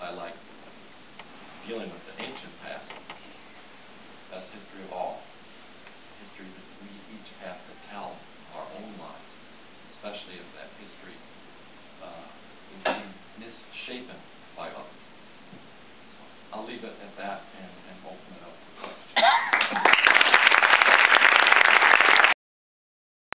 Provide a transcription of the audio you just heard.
I like dealing with the ancient past. That's history of all. History that we each have to tell our own lives, especially if that history, uh, is being misshapen by others. I'll leave it at that and,